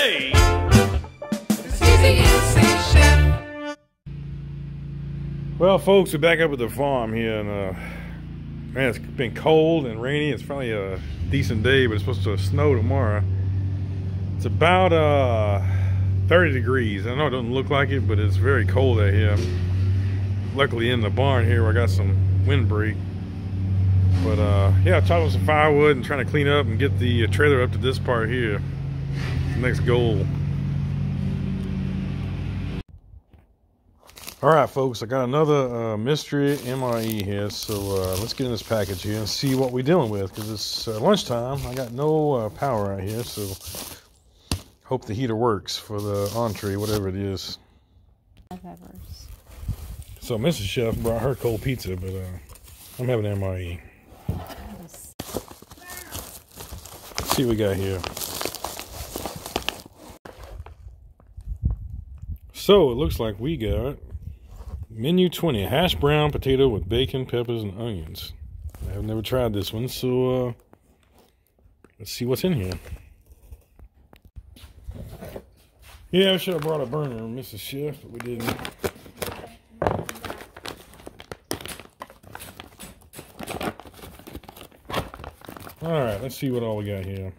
today. Well, folks, we're back up at the farm here, and uh, man, it's been cold and rainy. It's probably a decent day, but it's supposed to snow tomorrow. It's about uh, 30 degrees. I know it doesn't look like it, but it's very cold out here. Luckily, in the barn here, I got some windbreak. But uh, yeah, chopping some firewood and trying to clean up and get the uh, trailer up to this part here. Next goal. All right, folks, I got another uh, mystery MRE here, so uh, let's get in this package here and see what we're dealing with, because it's uh, lunchtime. I got no uh, power out here, so hope the heater works for the entree, whatever it is. Peppers. So Mrs. Chef brought her cold pizza, but uh, I'm having MRE. Let's see what we got here. So it looks like we got menu 20 hash brown potato with bacon, peppers, and onions. I've never tried this one, so uh, let's see what's in here. Yeah, I should have brought a burner, Mrs. Chef, but we didn't. All right, let's see what all we got here.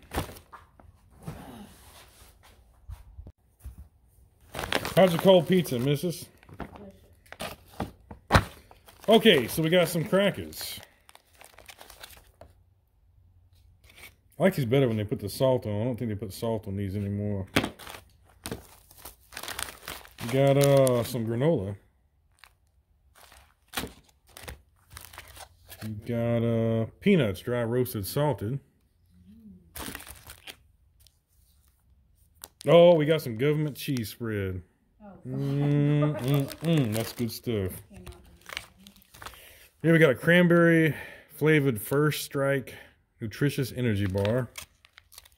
How's your cold pizza, missus? Okay, so we got some crackers. I like these better when they put the salt on. I don't think they put salt on these anymore. We got uh, some granola. We got uh, peanuts, dry roasted, salted. Oh, we got some government cheese spread. Mm, mm, mm, that's good stuff. Here we got a cranberry flavored First Strike nutritious energy bar.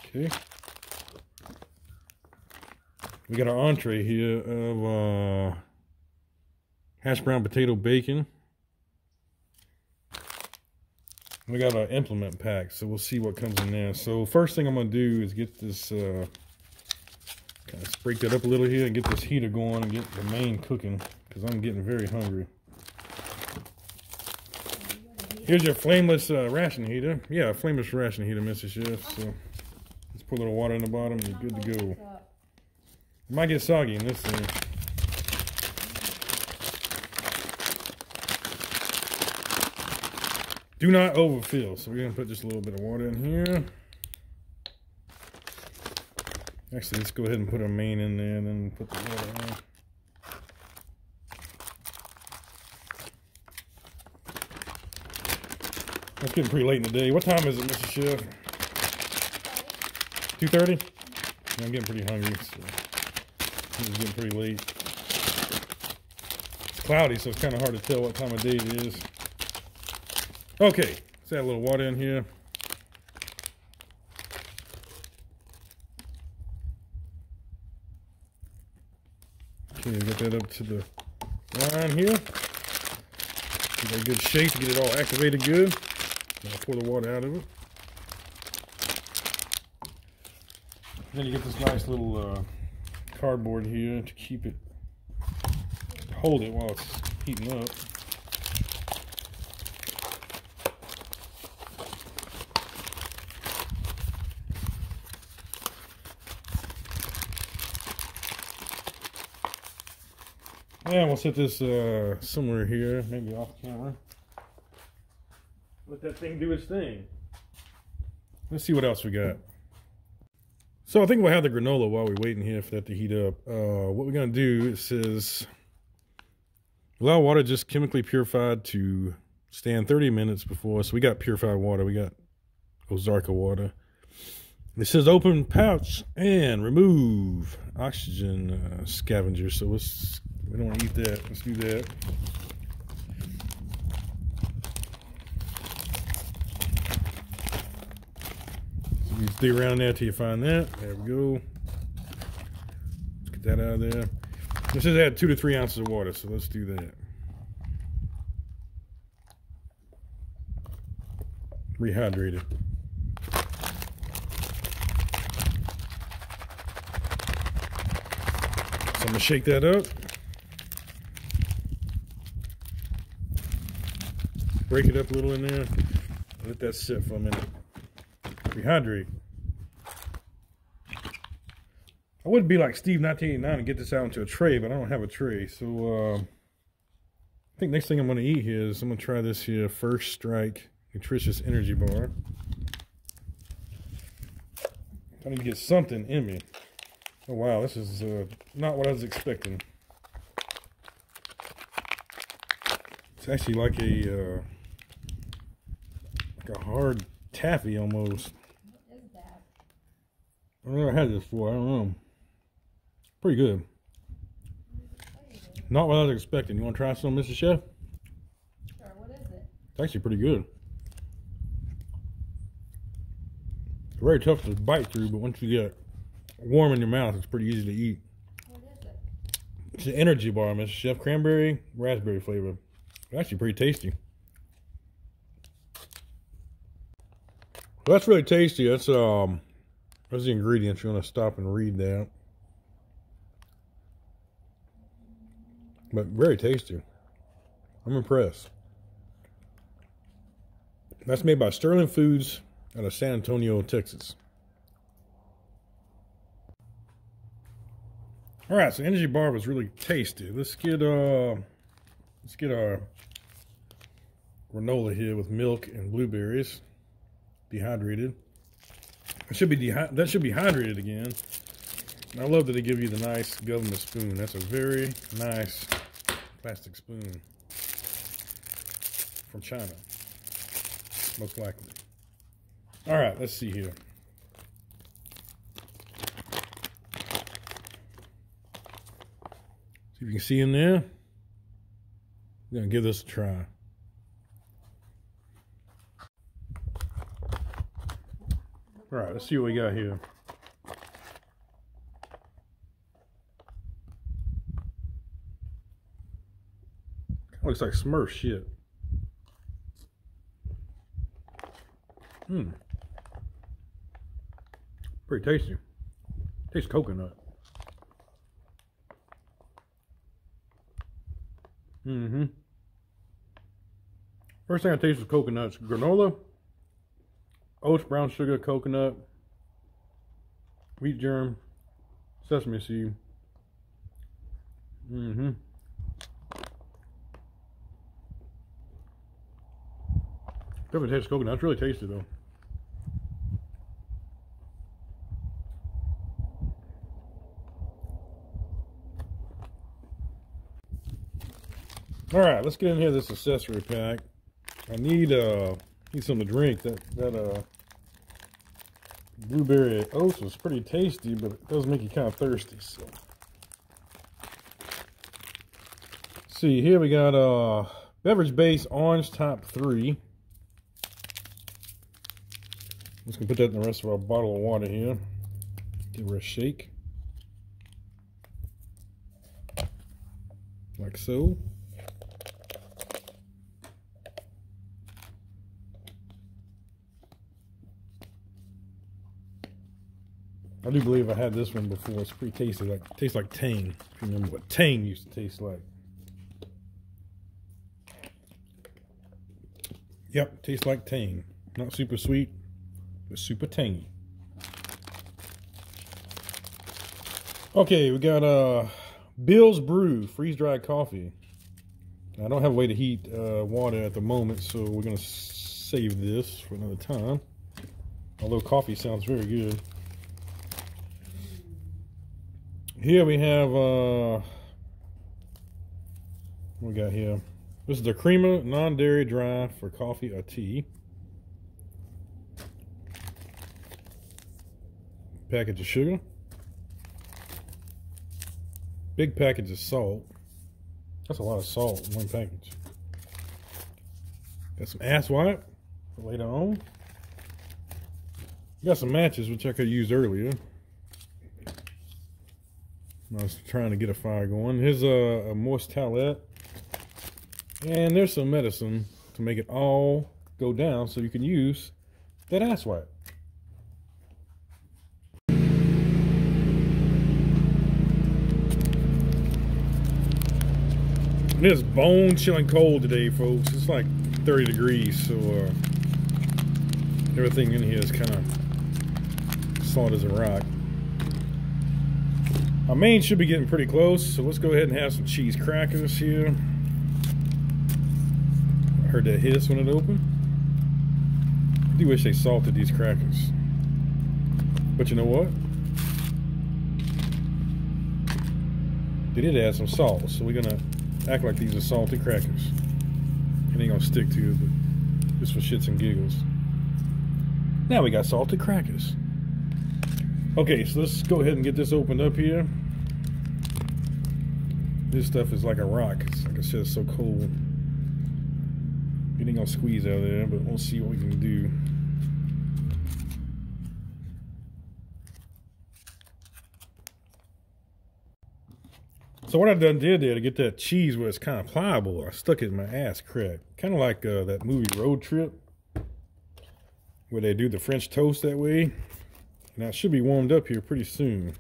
Okay. We got our entree here of uh, hash brown potato bacon. We got our implement pack, so we'll see what comes in there. So first thing I'm gonna do is get this, uh, of break that up a little here and get this heater going and get the main cooking because I'm getting very hungry. Here's your flameless uh, ration heater. Yeah, flameless ration heater, Mr. Chef. So let's put a little water in the bottom and you're good to go. It might get soggy in this thing. Do not overfill. So we're gonna put just a little bit of water in here. Actually, let's go ahead and put our main in there and then put the water in. It's getting pretty late in the day. What time is it, Mr. Chef? 2.30? Mm-hmm. I'm getting pretty hungry. So it's getting pretty late. It's cloudy, so it's kind of hard to tell what time of day it is. Okay, let's add a little water in here. Okay, get that up to the line here. Get that good shake to get it all activated good. I'll pour the water out of it. Then you get this nice little uh, cardboard here to keep it, hold it while it's heating up. And we'll set this uh, somewhere here, maybe off camera. Let that thing do its thing. Let's see what else we got. So I think we'll have the granola while we're waiting here for that to heat up. Uh, what we're going to do, it says, allow water just chemically purified to stand 30 minutes before. So we got purified water. We got Ozarka water. It says open pouch and remove oxygen uh, scavenger. So let's, we don't want to eat that. Let's do that. You stay around there till you find that. There we go. Let's get that out of there. This says add two to three ounces of water, so let's do that. Rehydrated. I'm gonna shake that up. Break it up a little in there. Let that sit for a minute. Rehydrate. I would be like Steve 1989 and get this out into a tray, but I don't have a tray. So uh, I think next thing I'm going to eat here is I'm going to try this here First Strike Nutritious Energy Bar. I need to get something in me. Oh wow, this is uh, not what I was expecting. It's actually like a uh, like a hard taffy almost. What is that? I've never had this before. I don't know. Pretty good. Not what I was expecting. You want to try some, Mr. Chef? Sure, what is it? It's actually pretty good. It's Very tough to bite through, but once you get warm in your mouth, it's pretty easy to eat. It's an energy bar, Mr. Chef. Cranberry, raspberry flavor. Actually pretty tasty. Well, that's really tasty. That's um that's the ingredients. You want to stop and read that. But very tasty. I'm impressed. That's made by Sterling Foods out of San Antonio, Texas. All right, so energy bar was really tasty. Let's get uh, let's get our granola here with milk and blueberries, dehydrated. It should be that should be hydrated again. And I love that they give you the nice government spoon. That's a very nice plastic spoon from China, most likely. All right, let's see here. If you can see in there. I'm gonna give this a try. All right, let's see what we got here. Looks like Smurf shit. Hmm. Pretty tasty. Tastes coconut. Mm-hmm. First thing I taste is coconuts. Granola, oats, brown sugar, coconut, wheat germ, sesame seed. Mm-hmm. Definitely tastes coconut. It's really tasty though. All right, let's get in here. This accessory pack. I need uh need something to drink. That that uh blueberry oats was pretty tasty, but it does make you kind of thirsty. So, see here we got uh beverage base orange top three. Just gonna put that in the rest of our bottle of water here. Give her a shake. Like so. I do believe I had this one before. It's pretty tasty. Like tastes like Tang. If you remember what Tang used to taste like. Yep, tastes like Tang. Not super sweet, but super tangy. Okay, we got uh Bill's Brew freeze dried coffee. I don't have a way to heat uh, water at the moment, so we're gonna save this for another time. Although coffee sounds very good. Here we have uh what we got here. This is the Crema non-dairy dry for coffee or tea. Package of sugar. Big package of salt. That's a lot of salt in one package. Got some ass wipe for later on. Got some matches, which I could use earlier. I was trying to get a fire going. Here's a, a moist towelette. And there's some medicine to make it all go down so you can use that ass wipe. It is bone chilling cold today, folks. It's like 30 degrees, so uh, everything in here is kind of solid as a rock. Our main should be getting pretty close, so let's go ahead and have some cheese crackers here. I heard that hiss when it opened. I do wish they salted these crackers. But you know what? They did add some salt, so we're gonna act like these are salty crackers. It ain't gonna stick to it, but just for shits and giggles. Now we got salted crackers. Okay, so let's go ahead and get this opened up here. This stuff is like a rock. It's, like I said, it's so cold. It ain't gonna squeeze out of there, but we'll see what we can do. So what I done did there to get that cheese where it's kind of pliable, I stuck it in my ass crack. Kind of like uh, that movie Road Trip, where they do the French toast that way. Now it should be warmed up here pretty soon.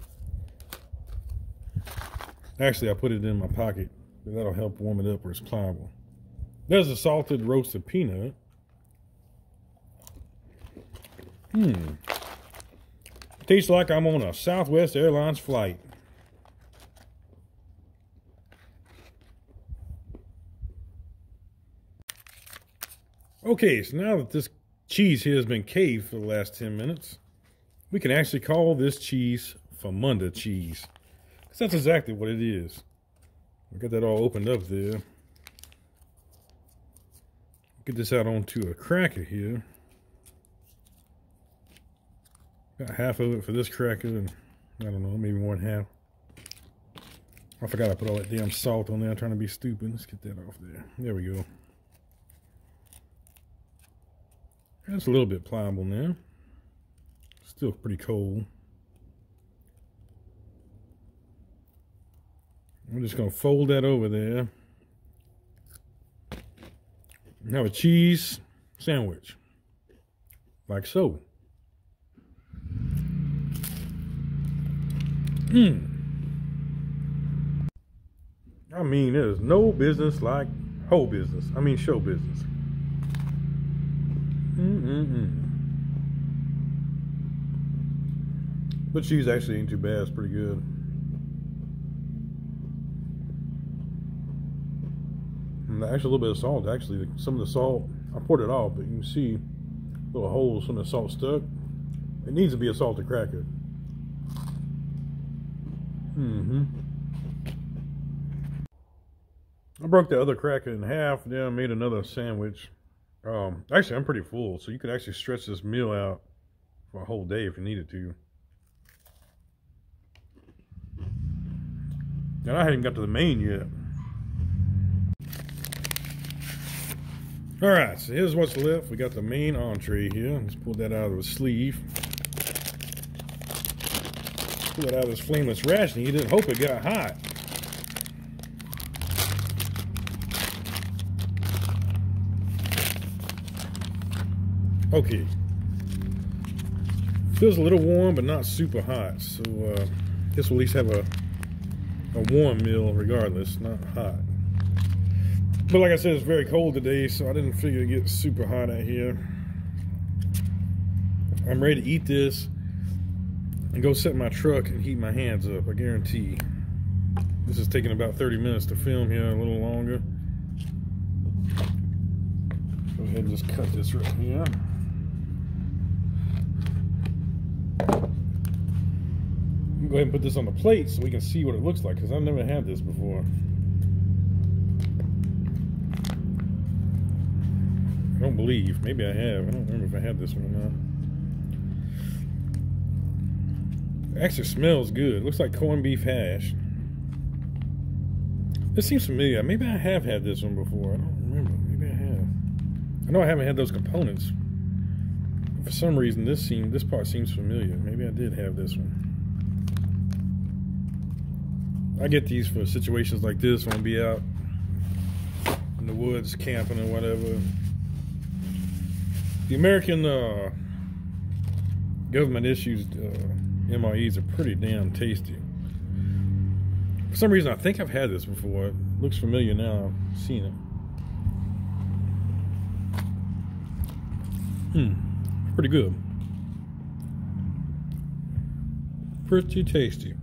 Actually, I put it in my pocket. That'll help warm it up where it's pliable. There's a salted roasted peanut. Hmm. Tastes like I'm on a Southwest Airlines flight. Okay, so now that this cheese here has been caved for the last 10 minutes, we can actually call this cheese Famunda cheese. Because that's exactly what it is. I got that all opened up there. Get this out onto a cracker here. Got half of it for this cracker and I don't know, maybe than half. I forgot I put all that damn salt on there. I'm trying to be stupid. Let's get that off there. There we go. That's a little bit pliable now. Still pretty cold. I'm just going to fold that over there. Have a cheese sandwich. Like so. Mmm. I mean, there's no business like hole business. I mean, show business. Mm-mm-mm. But she's actually ain't too bad. It's pretty good. And actually, a little bit of salt. Actually, some of the salt, I poured it off, but you can see little holes from the salt stuck. It needs to be a salted cracker. Mm-hmm. I broke the other cracker in half, then I made another sandwich. Um, actually, I'm pretty full, so you could actually stretch this meal out for a whole day if you needed to. And I hadn't got to the main yet. All right, so here's what's left. We got the main entree here. Let's pull that out of the sleeve. Pull it out of this flameless ration. You didn't hope it got hot. Okay. Feels a little warm, but not super hot. So uh, this will at least have a, a warm meal regardless, not hot. But like I said, it's very cold today, so I didn't figure to get super hot out here. I'm ready to eat this and go set my truck and heat my hands up, I guarantee. This is taking about 30 minutes to film here, a little longer. Go ahead and just cut this right here. Go ahead and put this on the plate so we can see what it looks like because I've never had this before. I don't believe. Maybe I have. I don't remember if I had this one or not. actually smells good. looks like corned beef hash. This seems familiar. Maybe I have had this one before. I don't remember. Maybe I have. I know I haven't had those components. For some reason, this seemed this part seems familiar. Maybe I did have this one. I get these for situations like this when I be out in the woods camping or whatever. The American uh, government issues uh, MREs are pretty damn tasty. For some reason, I think I've had this before. Looks familiar now. I've seen it. Hmm. Pretty good. Pretty tasty.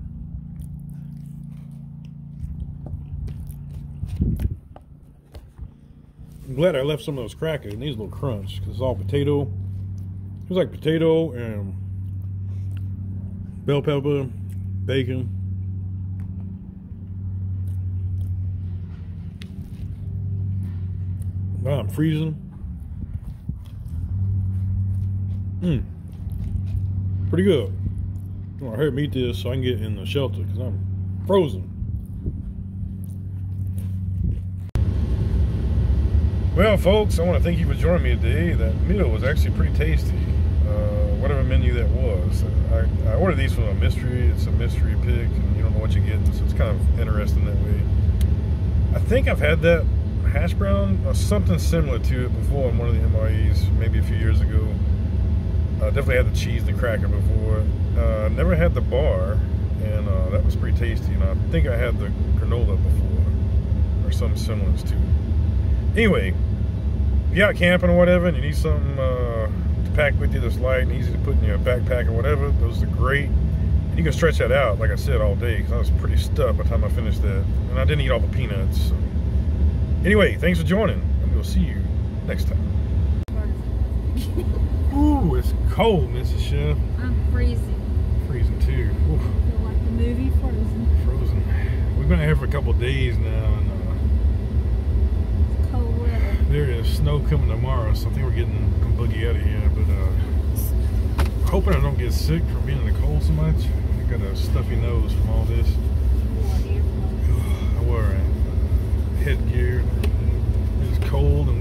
I'm glad I left some of those crackers. It needs a little crunch because it's all potato. It's like potato and bell pepper, bacon. I'm freezing. Mmm. Pretty good. Well, I heard me this so I can get in the shelter because I'm frozen. Well, folks, I want to thank you for joining me today. That meal was actually pretty tasty. Uh, whatever menu that was. I, I ordered these from a mystery. It's a mystery pick, and you don't know what you're getting, so it's kind of interesting that way. I think I've had that hash brown or something similar to it before in one of the MREs, maybe a few years ago. I definitely had the cheese and the cracker before. Uh, never had the bar, and uh, that was pretty tasty. And I think I had the granola before, or something similar to it. Anyway, if you're out camping or whatever, and you need something uh, to pack with you that's light and easy to put in your backpack or whatever, those are great. And you can stretch that out, like I said, all day, because I was pretty stuffed by the time I finished that. And I didn't eat all the peanuts. So. Anyway, thanks for joining, and we'll see you next time. Ooh, it's cold, Mrs. Chef. I'm freezing. Freezing too. Oof, Feel like the movie Frozen. frozen. We've been out here for a couple of days now, weather. there is snow coming tomorrow, so I think we're getting boogie out of here. But uh, hoping I don't get sick from being in the cold so much. I got a stuffy nose from all this. I wear headgear. and